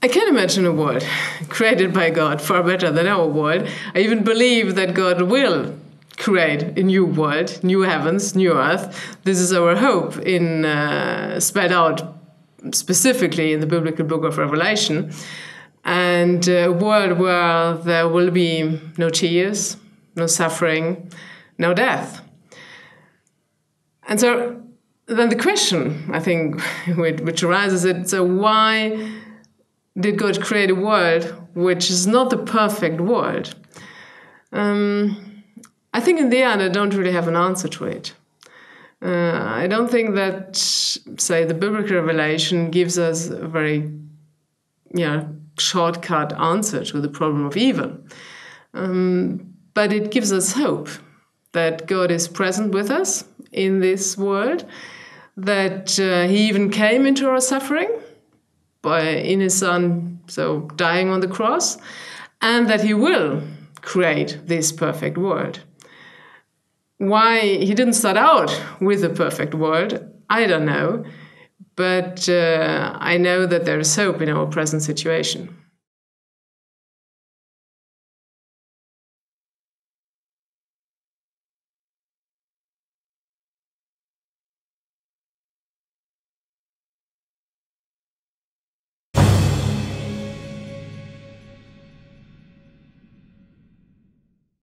I can imagine a world created by God far better than our world. I even believe that God will create a new world, new heavens, new earth. This is our hope in uh, out specifically in the biblical book of Revelation, and a world where there will be no tears, no suffering, no death. And so then the question, I think, which arises is so why did God create a world which is not the perfect world? Um, I think in the end, I don't really have an answer to it. Uh, I don't think that, say, the biblical revelation gives us a very, know, shortcut answer to the problem of evil. Um, but it gives us hope that God is present with us in this world, that uh, He even came into our suffering by in His Son, so dying on the cross, and that He will create this perfect world. Why He didn't start out with a perfect world, I don't know, but uh, I know that there is hope in our present situation.